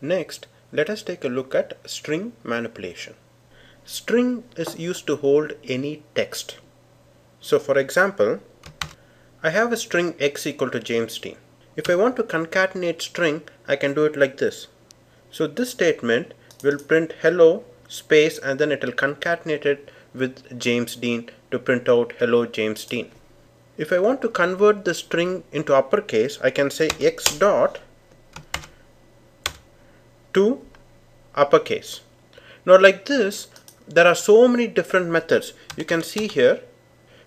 Next, let us take a look at string manipulation. String is used to hold any text. So for example, I have a string x equal to James Dean. If I want to concatenate string, I can do it like this. So this statement will print hello space and then it will concatenate it with James Dean to print out hello James Dean. If I want to convert the string into uppercase, I can say x dot to uppercase. Now like this, there are so many different methods. You can see here,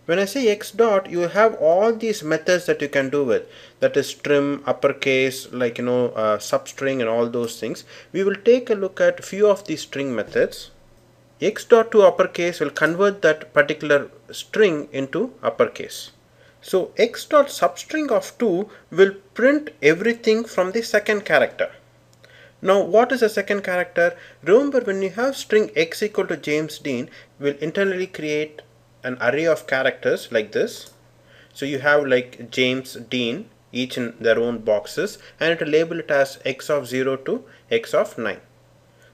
when I say x dot, you have all these methods that you can do with. That is trim, uppercase, like you know, uh, substring and all those things. We will take a look at few of these string methods. x dot to uppercase will convert that particular string into uppercase. So x dot substring of 2 will print everything from the second character. Now what is the second character? Remember when you have string x equal to James Dean, will internally create an array of characters like this. So you have like James Dean each in their own boxes and it will label it as x of 0 to x of 9.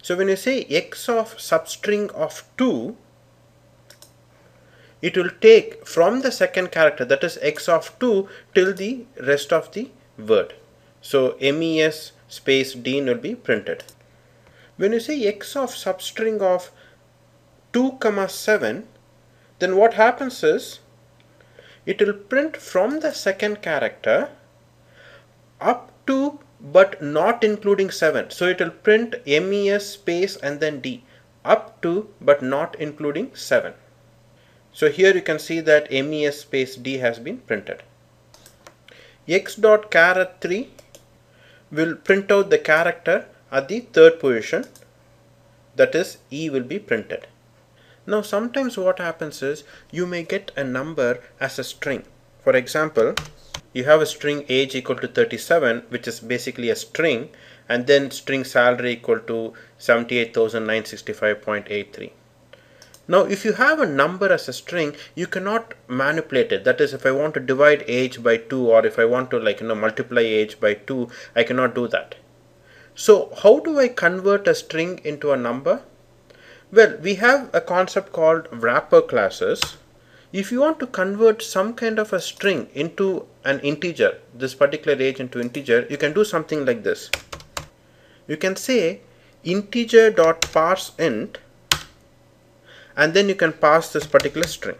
So when you say x of substring of 2, it will take from the second character that is x of 2 till the rest of the word. So mes space dean will be printed. When you say x of substring of 2 comma 7 then what happens is it will print from the second character up to but not including 7 so it will print mes space and then d up to but not including 7 so here you can see that mes space d has been printed. X dot char 3 will print out the character at the third position. That is e will be printed. Now sometimes what happens is you may get a number as a string. For example you have a string age equal to 37 which is basically a string and then string salary equal to 78,965.83 now if you have a number as a string you cannot manipulate it that is if I want to divide age by 2 or if I want to like you know multiply age by 2 I cannot do that so how do I convert a string into a number well, we have a concept called wrapper classes. If you want to convert some kind of a string into an integer, this particular age into integer, you can do something like this. You can say integer dot parse int and then you can pass this particular string.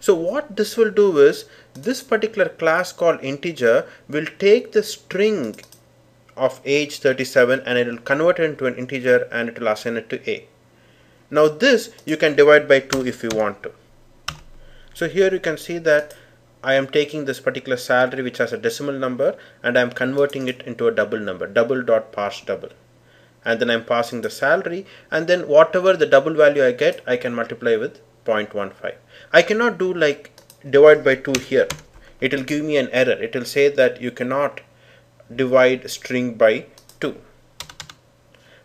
So what this will do is this particular class called integer will take the string of age 37 and it will convert it into an integer and it will assign it to a. Now this you can divide by 2 if you want to. So here you can see that I am taking this particular salary which has a decimal number and I am converting it into a double number double dot parse double and then I'm passing the salary and then whatever the double value I get I can multiply with 0.15. I cannot do like divide by 2 here. It will give me an error. It will say that you cannot divide string by 2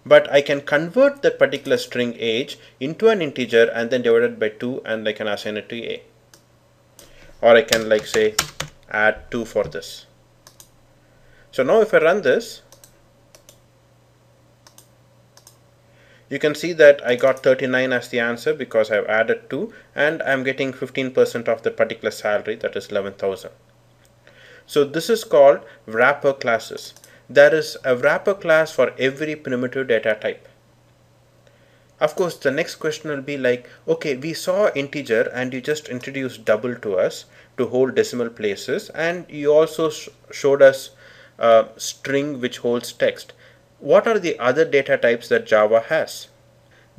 but I can convert that particular string age into an integer and then divide it by 2 and I can assign it to a. Or I can like say add 2 for this. So now if I run this you can see that I got 39 as the answer because I've added 2 and I'm getting 15% of the particular salary that is 11,000 so this is called wrapper classes. There is a wrapper class for every primitive data type. Of course, the next question will be like, okay, we saw integer and you just introduced double to us to hold decimal places and you also sh showed us a string which holds text. What are the other data types that Java has?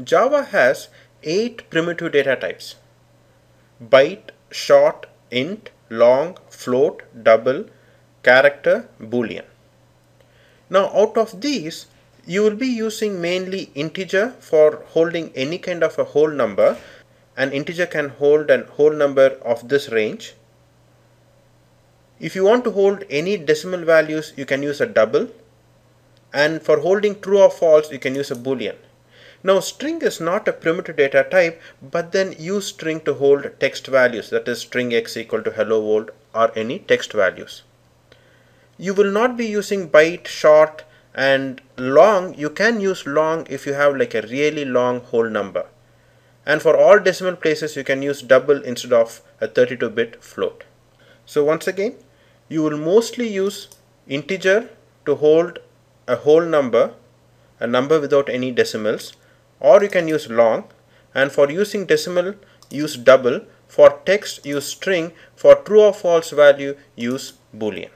Java has eight primitive data types. Byte, short, int, long, float, double, character, boolean. Now out of these, you will be using mainly integer for holding any kind of a whole number. An integer can hold a whole number of this range. If you want to hold any decimal values, you can use a double. And for holding true or false, you can use a boolean. Now string is not a primitive data type, but then use string to hold text values, that is string x equal to hello world or any text values. you will not be using byte, short and long. You can use long if you have like a really long whole number. And for all decimal places, you can use double instead of a 32-bit float. So once again, you will mostly use integer to hold a whole number, a number without any decimals, or you can use long. And for using decimal, use double. For text, use string. For true or false value, use boolean.